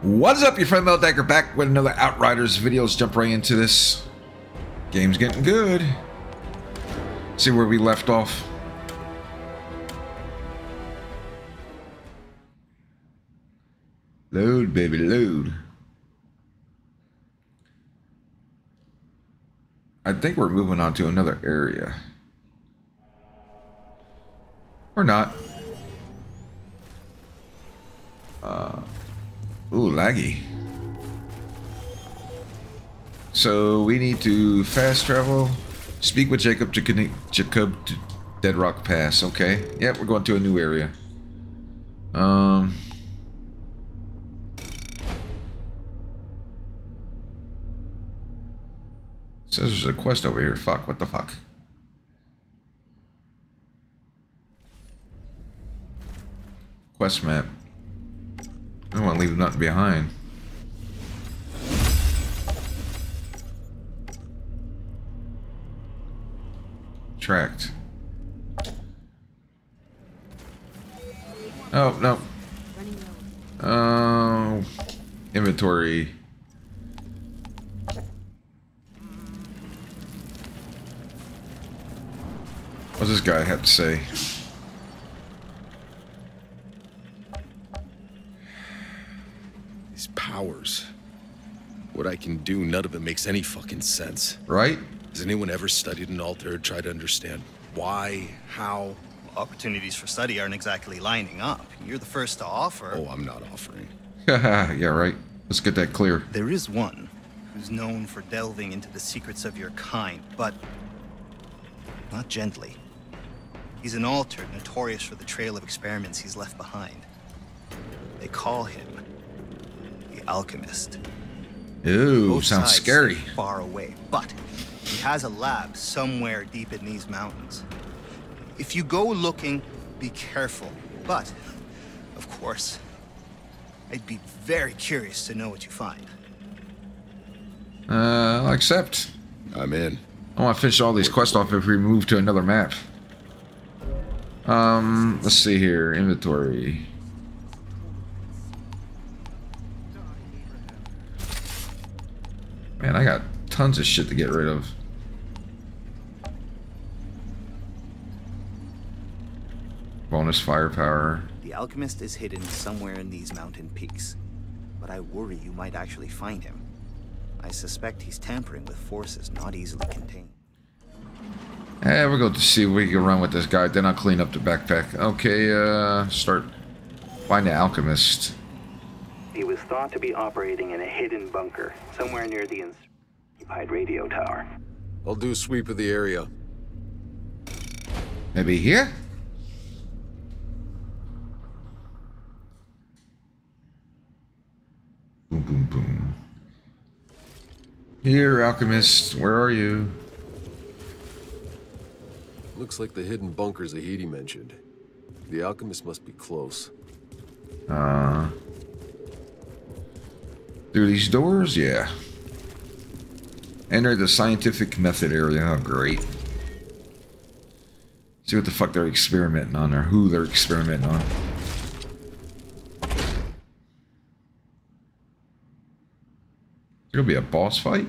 What's up, your friend Mental Dagger back with another Outriders video. Let's jump right into this. Game's getting good. See where we left off. Load, baby, load. I think we're moving on to another area. Or not. Uh, ooh, laggy. So we need to fast travel. Speak with Jakub to connect Jakub to Dead Rock Pass. Okay. Yep, we're going to a new area. Um. Says there's a quest over here. Fuck, what the fuck? Quest map. I don't want to leave nothing behind. Tracked. Oh, no. Oh, inventory. What's this guy have to say? These powers. What I can do, none of it makes any fucking sense. Right? Has anyone ever studied an altar or tried to understand why, how? Opportunities for study aren't exactly lining up. You're the first to offer. Oh, I'm not offering. yeah, right. Let's get that clear. There is one who's known for delving into the secrets of your kind, but not gently. He's an altar notorious for the trail of experiments he's left behind. They call him the Alchemist. Ooh, Both sounds scary. Far away, but he has a lab somewhere deep in these mountains. If you go looking, be careful. But, of course, I'd be very curious to know what you find. Uh, I'll accept. I'm in. I want to finish all these quests off if we move to another map. Um, let's see here. Inventory. Man, I got tons of shit to get rid of. Bonus firepower. The alchemist is hidden somewhere in these mountain peaks, but I worry you might actually find him. I suspect he's tampering with forces not easily contained. Eh, we'll go to see if we can run with this guy. Then I'll clean up the backpack. Okay, uh, start. Find the alchemist. He was thought to be operating in a hidden bunker somewhere near the occupied radio tower. I'll do a sweep of the area. Maybe here? Boom, boom, boom. Here, alchemist. Where are you? Looks like the hidden bunker Zahedi mentioned. The alchemist must be close. Uh. Through these doors? Yeah. Enter the scientific method area. Oh, great. See what the fuck they're experimenting on, or who they're experimenting on. Gonna be a boss fight?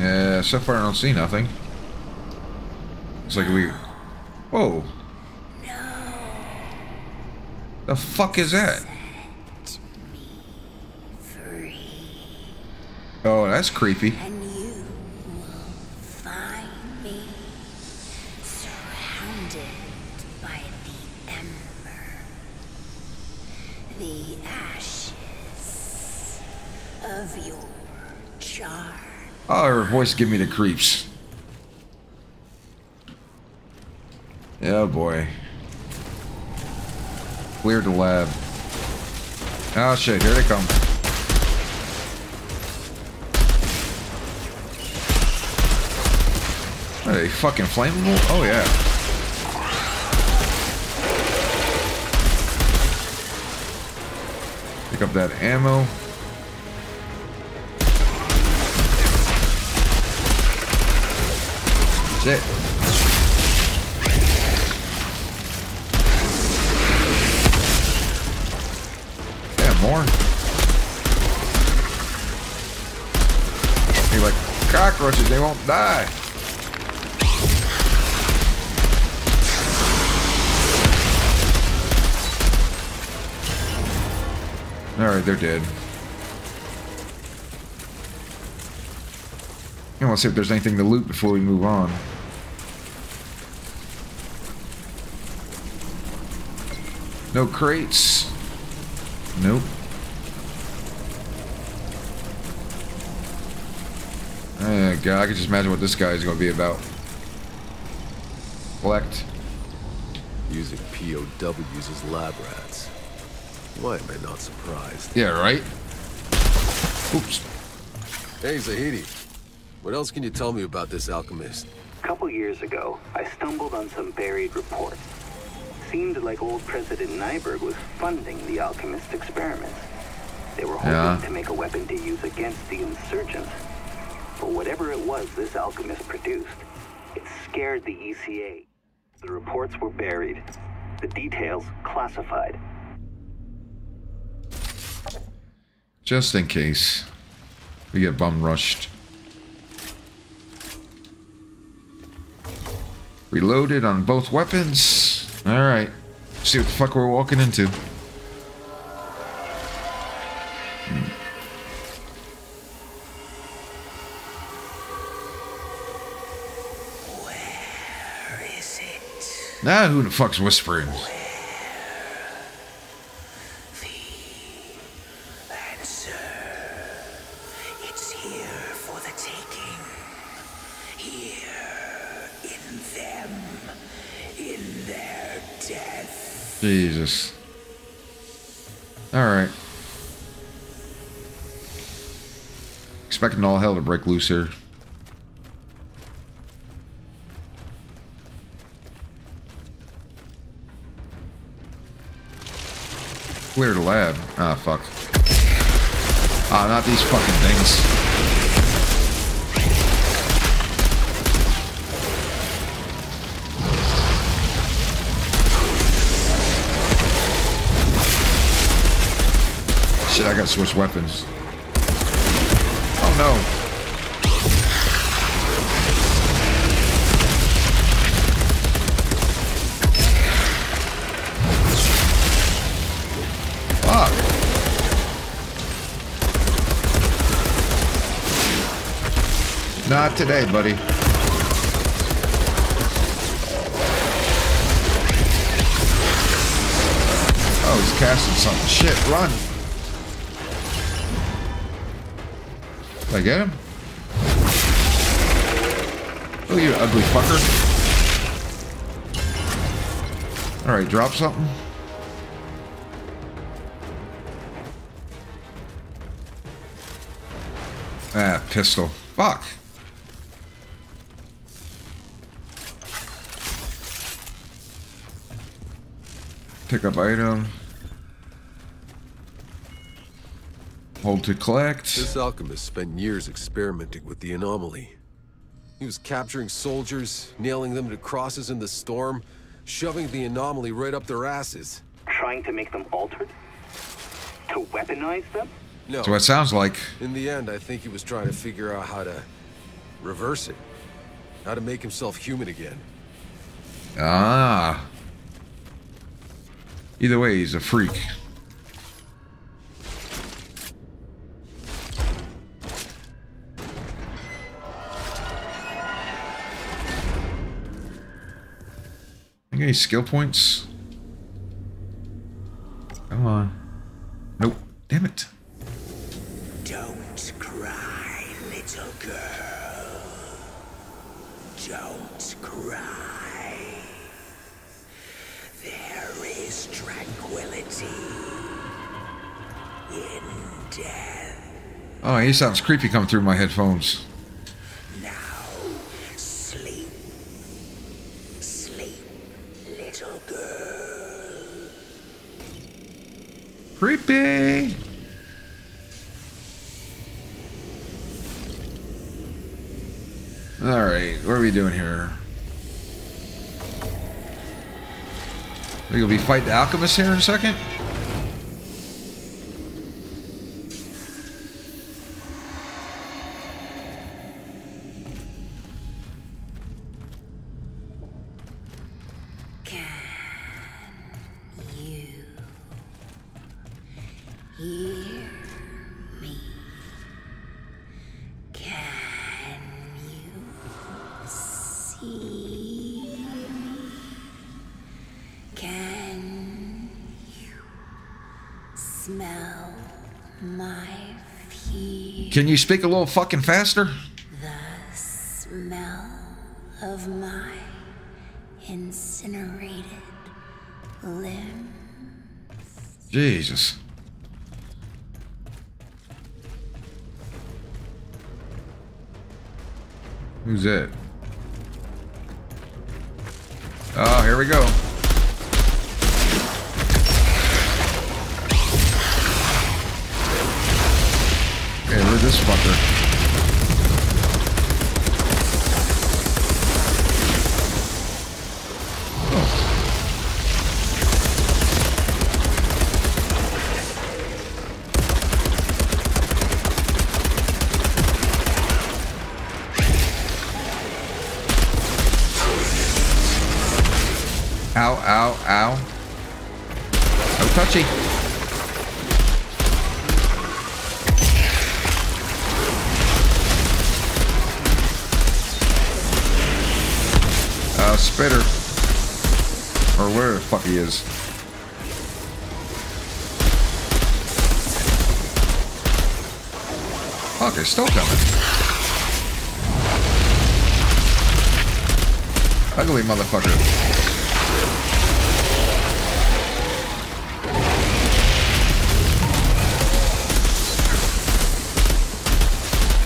Yeah, so far I don't see nothing. It's like we... Whoa. The fuck is that? Oh, that's creepy. And you will find me surrounded by the ember, the ashes of your charm. Oh, her voice give me the creeps. Yeah, boy. Cleared the lab. Oh shit, here they come. Are they fucking flammable? Oh yeah. Pick up that ammo. Shit. Yeah, more. You're like cockroaches, they won't die. Alright, they're dead. I want to see if there's anything to loot before we move on. No crates. Nope. Oh god, I can just imagine what this guy is going to be about. Collect. Using POWs as lab rats. Why am I not surprised? Yeah, right? Oops. Hey, Zahedi. What else can you tell me about this alchemist? A couple years ago, I stumbled on some buried reports. Seemed like old President Nyberg was funding the alchemist experiments. They were hoping Yeah. to make a weapon to use against the insurgents. But whatever it was this alchemist produced, it scared the ECA. The reports were buried, the details classified. Just in case. We get bum rushed. Reloaded on both weapons. Alright. See what the fuck we're walking into. Where is it? Now who the fuck's whispering? The answer. It's here for the taking. Here in them. In their death. Jesus. Alright. Expecting all hell to break loose here. Clear the lab. Ah, fuck. Ah, not these fucking things. Shit, I gotta switch weapons. Oh no. Fuck. Not today, buddy. Oh, he's casting something. Shit, run. Did I get him? Oh, you ugly fucker. Alright, drop something. Ah, pistol. Fuck. Pick up item. Hold to collect. This alchemist spent years experimenting with the anomaly. He was capturing soldiers, nailing them to crosses in the storm, shoving the anomaly right up their asses. Trying to make them altered? To weaponize them? No, That's what it sounds like. in the end, I think he was trying to figure out how to reverse it. How to make himself human again. Ah. Either way, he's a freak. Any skill points? Come on. Nope. Damn it. Don't cry, little girl. Don't cry. There is tranquility in death. Oh, he sounds creepy coming through my headphones. Now, sleep. Sleep, little girl. Creepy. Alright, what are we doing here? We gonna be fight the alchemist here in a second? Can you speak a little fucking faster? Okay, Fuck, they're still coming. Ugly motherfucker.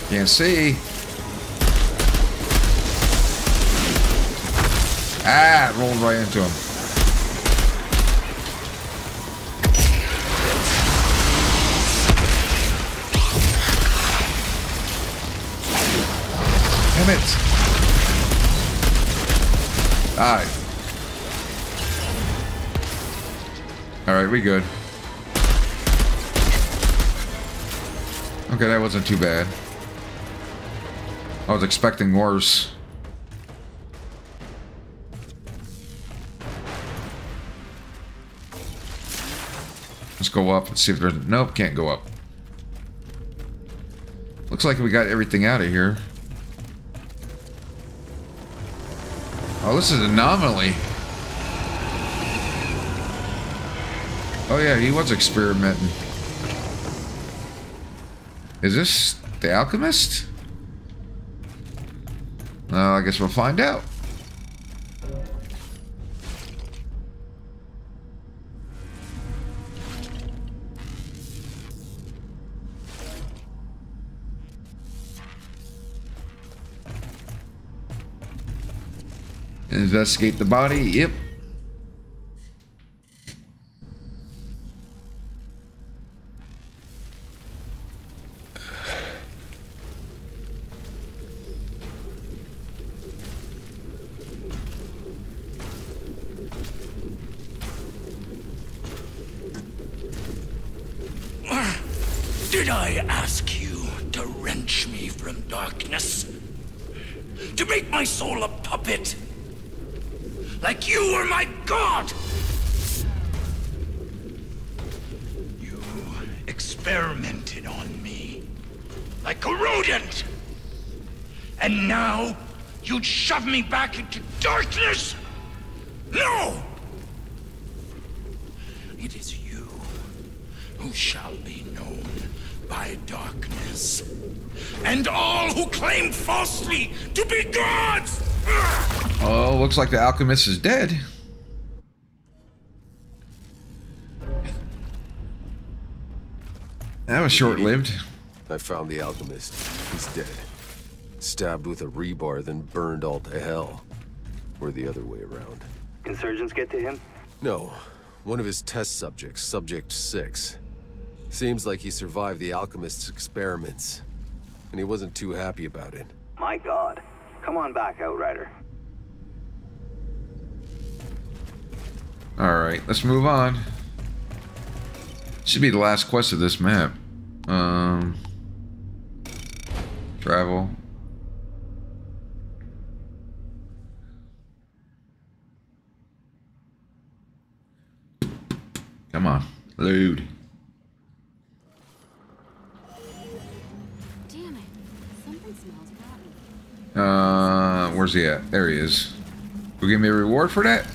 Can't see. Ah, rolled right into him. Damn it. Die. Alright, we good. Okay, that wasn't too bad. I was expecting worse. Let's go up and see if there's... Nope, can't go up. Looks like we got everything out of here. Oh, this is an anomaly. Oh yeah, he was experimenting. Is this the alchemist? Well, I guess we'll find out. Investigate the body. Yep. Did I ask you to wrench me from darkness? To make my soul a puppet? Like you were my god? You experimented on me. Like a rodent. And now you'd shove me back into darkness? No! It is you who shall be known by darkness. And all who claim falsely to be gods! Oh, looks like the alchemist is dead. That was short-lived. I found the alchemist. He's dead. Stabbed with a rebar, then burned all to hell. Or the other way around. Insurgents get to him? No, one of his test subjects, Subject 6. Seems like he survived the alchemist's experiments. And he wasn't too happy about it. My god. Come on back, Outrider. Alright, let's move on. Should be the last quest of this map. Um, travel. Come on, load. Damn it. Something smells rotten. Uh, where's he at? There he is. Will give me a reward for that?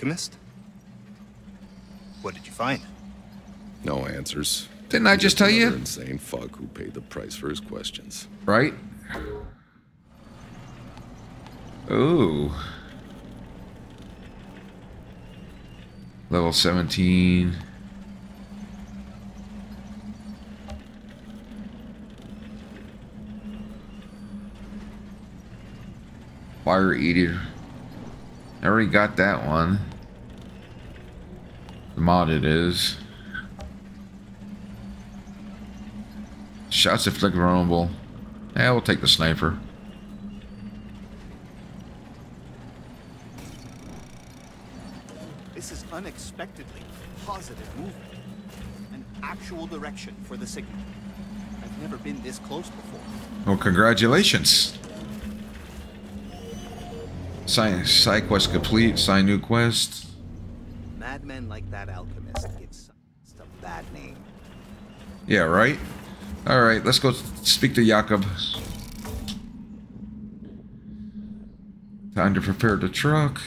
Alchemist? What did you find? No answers. Didn't I just tell you? Another insane fuck who paid the price for his questions. Right? Ooh. Level 17. Fire Eater. I already got that one. Mod it is. Shots inflict vulnerable. Yeah, we'll take the sniper. This is unexpectedly positive movement. An actual direction for the signal. I've never been this close before. Well, congratulations. Sign side quest complete. Sign new quest. Madmen like that alchemist gives science a bad name. Yeah, right. All right, let's go speak to Jakub. Time to prepare the truck.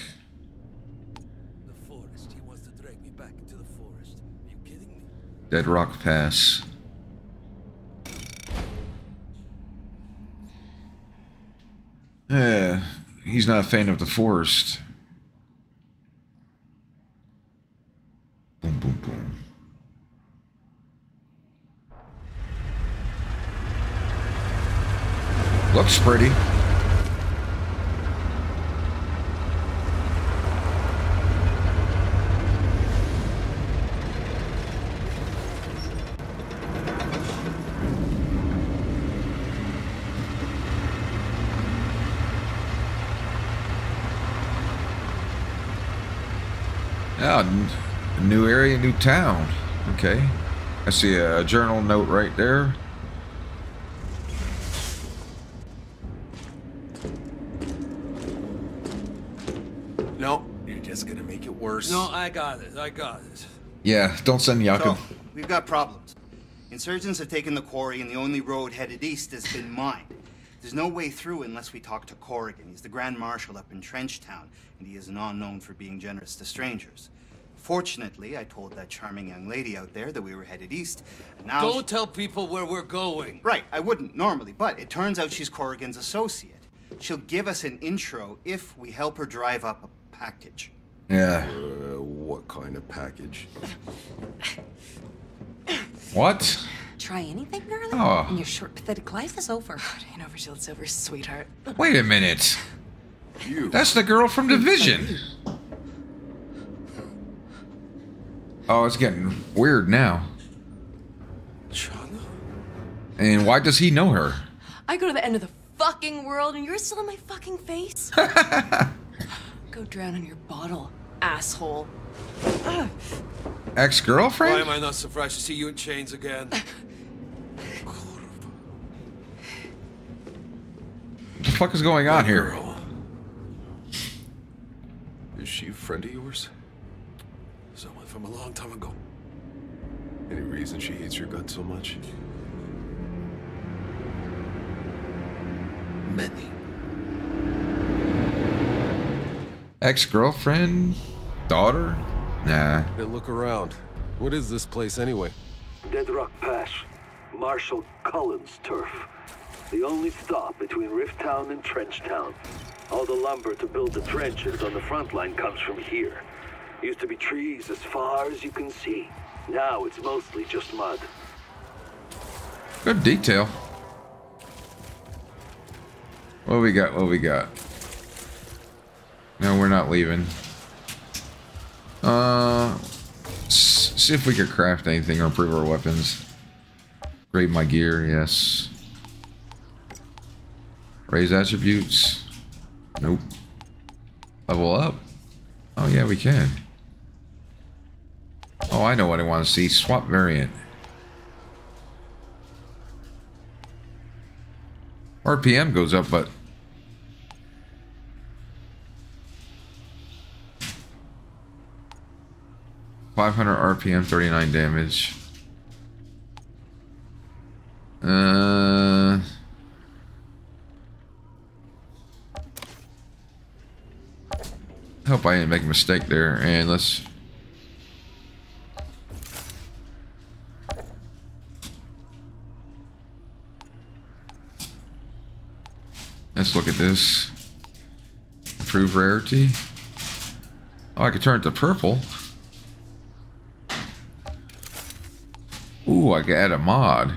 The forest. He wants to drag me back into the forest. Are you kidding me? Dead Rock Pass. Yeah, he's not a fan of the forest. Boom, boom, boom. Looks pretty. Yeah, new area, new town. Okay. I see a journal note right there. You're gonna make it worse. No, I got it. I got it. Yeah, don't send Jakub. So, we've got problems. Insurgents have taken the quarry, and the only road headed east has been mined. There's no way through unless we talk to Corrigan. He's the Grand Marshal up in Trenchtown, and he is not known for being generous to strangers. Fortunately, I told that charming young lady out there that we were headed east, and now... Don't tell people where we're going. Right, I wouldn't normally, but it turns out she's Corrigan's associate. She'll give us an intro if we help her drive up a package. Yeah. Uh, what kind of package? What? Try anything, girl? Oh. And your short, pathetic life is over. Ain't over till it's over, sweetheart. Wait a minute. You. That's the girl from Division. Oh, it's getting weird now. Channa? And why does he know her? I go to the end of the fucking world and you're still in my fucking face? go drown in your bottle, asshole. Ex girlfriend? Why am I not surprised to see you in chains again? What the fuck is going on here? Girl. Is she a friend of yours? Someone from a long time ago. Any reason she hates your guts so much? Many. Ex girlfriend? Daughter? Nah. Hey, look around. What is this place anyway? Dead Rock Pass. Marshal Cullen's turf. The only stop between Rift Town and Trench Town. All the lumber to build the trenches on the front line comes from here. Used to be trees as far as you can see. Now it's mostly just mud. Good detail. What we got? What we got? No, we're not leaving. Uh, see if we could craft anything or improve our weapons. Grade my gear, yes. Raise attributes. Nope. Level up. Oh yeah, we can. Oh, I know what I want to see. Swap variant. RPM goes up, but Five hundred RPM, thirty nine damage. Uh, hope I didn't make a mistake there. And let's. Let's look at this. Improve rarity. Oh, I could turn it to purple. I could add a mod.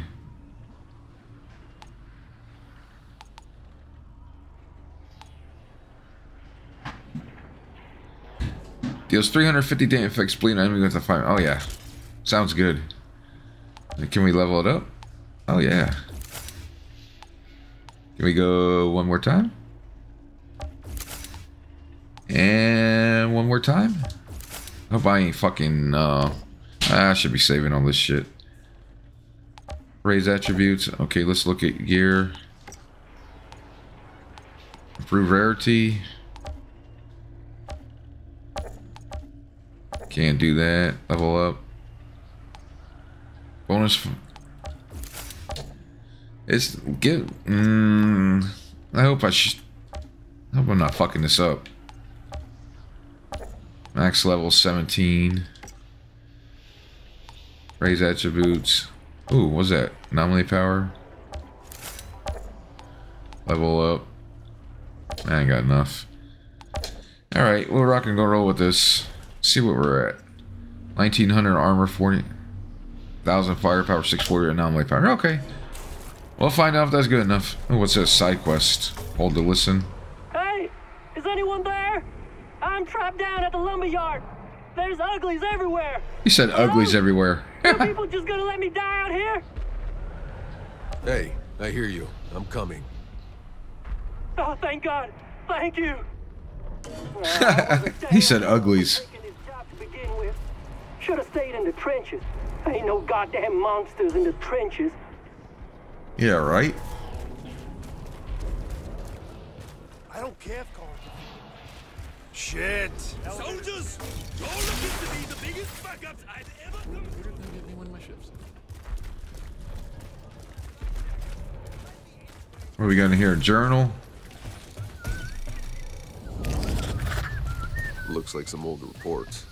Deals 350 damage effects bleed enemy with a fire. Oh yeah. Sounds good. Can we level it up? Oh yeah. Can we go one more time? And one more time? Hope I ain't fucking uh I should be saving all this shit. Raise attributes. Okay, let's look at gear. Improve rarity. Can't do that. Level up. Bonus. It's get. Mm, I hope I should. I hope I'm not fucking this up. Max level 17. Raise attributes. Ooh, what's that? Anomaly power. Level up. I ain't got enough. Alright, we'll rock and go roll with this. See what we're at. 1900 armor, 40,000 firepower, 640 anomaly power. Okay. We'll find out if that's good enough. Ooh, what's this? Side quest. Hold to listen. Hey, is anyone there? I'm trapped down at the lumberyard. There's uglies everywhere. He said uglies everywhere. Are people just gonna let me die out here? Hey, I hear you. I'm coming. Oh, thank God. Thank you. he said uglies. Should have stayed in the trenches. Ain't no goddamn monsters in the trenches. Yeah, right? I don't care if Carl. Shit. Soldiers, you're looking to be the biggest fuck ups I've ever come What are we got in here? Journal? Looks like some old reports.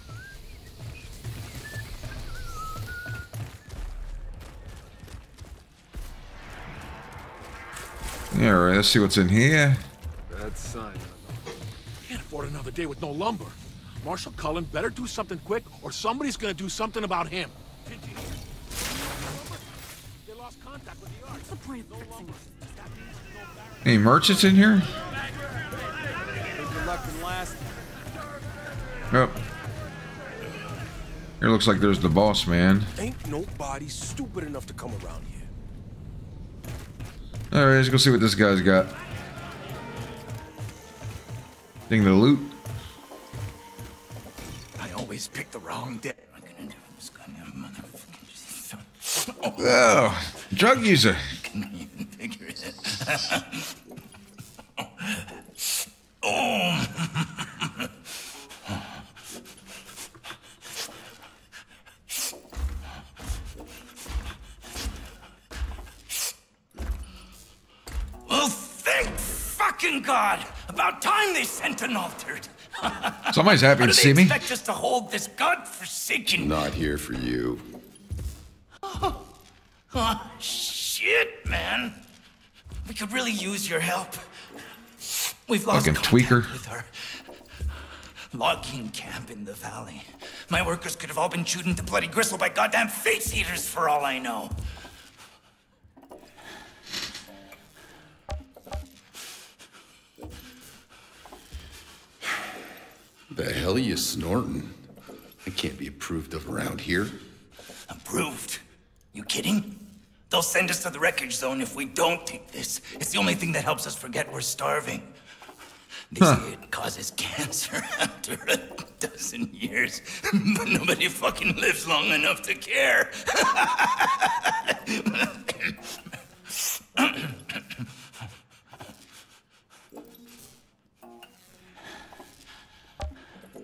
Yeah, all right, let's see what's in here. That sign. Can't afford another day with no lumber. Marshal Cullen better do something quick, or somebody's gonna do something about him. They lost contact with the What's the point of fixing Any merchants in here? Good luck and last. Yep. Here looks like there's the boss man. Ain't nobody stupid enough to come around here. Alright, let's go see what this guy's got. Thing the loot. Oh, drug user. Figure it. oh. Well, thank fucking God! About time they sent an altered. Somebody's happy How to do they see me. expect us to hold this godforsaken? Not here for you. Oh, shit, man. We could really use your help. We've lost Fucking contact tweaker. with our logging camp in the valley. My workers could have all been chewed into bloody gristle by goddamn face eaters for all I know. The hell are you snorting? I can't be approved of around here. Approved? You kidding? They'll send us to the wreckage zone if we don't take this. It's the only thing that helps us forget we're starving. They say it causes cancer after a dozen years, but nobody fucking lives long enough to care.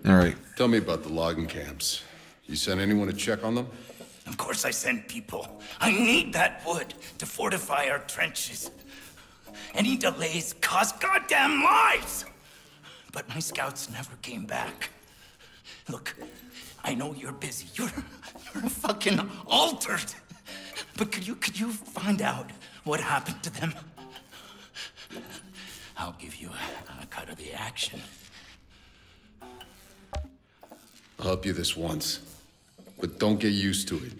All right. Tell me about the logging camps. You sent anyone to check on them? Course I sent people. I need that wood to fortify our trenches. Any delays cost goddamn lives! But my scouts never came back. Look, I know you're busy. You're, you're fucking altered. But could you, could you find out what happened to them? I'll give you a, a cut of the action. I'll help you this once. But don't get used to it.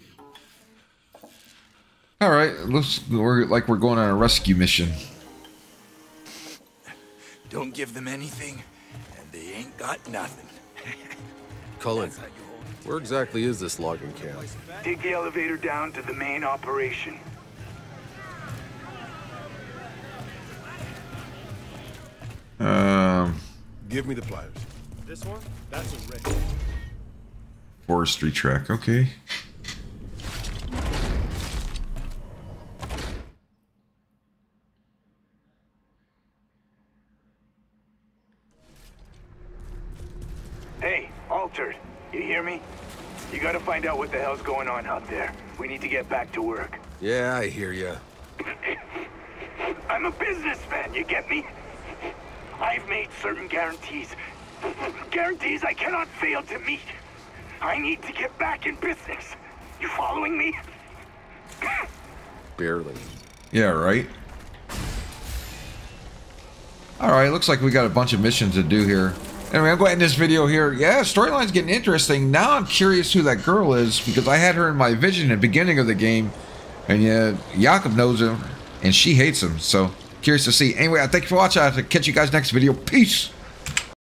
All right. Looks we're, like we're going on a rescue mission. Don't give them anything, and they ain't got nothing. Cullen, where exactly is this logging camp? Take the elevator down to the main operation. Um, Give me the pliers. This one? That's a wreck. forestry track. Okay. Hey, Altered, you hear me? You gotta find out what the hell's going on out there. We need to get back to work. Yeah, I hear ya. I'm a businessman, you get me? I've made certain guarantees. Guarantees I cannot fail to meet. I need to get back in business. You following me? Barely. Yeah, right. All right, looks like we got a bunch of missions to do here. Anyway, I'm going to end this video here. Yeah, storyline's getting interesting. Now I'm curious who that girl is because I had her in my vision at the beginning of the game. And yeah, Jakub knows him and she hates him. So curious to see. Anyway, I thank you for watching. I'll catch you guys next video. Peace.